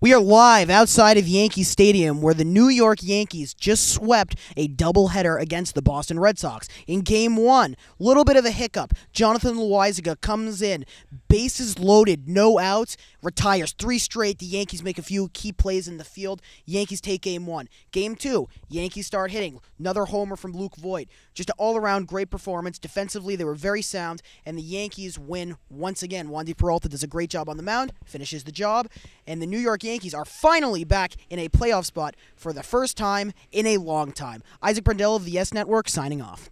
We are live outside of Yankee Stadium where the New York Yankees just swept a doubleheader against the Boston Red Sox. In game one, little bit of a hiccup. Jonathan Loaisiga comes in, bases loaded, no outs, retires three straight. The Yankees make a few key plays in the field. Yankees take game one. Game two, Yankees start hitting. Another homer from Luke Voit. Just an all around great performance. Defensively, they were very sound, and the Yankees win once again. Wandy Peralta does a great job on the mound, finishes the job, and the New York Yankees are finally back in a playoff spot for the first time in a long time. Isaac Brendel of the YES Network signing off.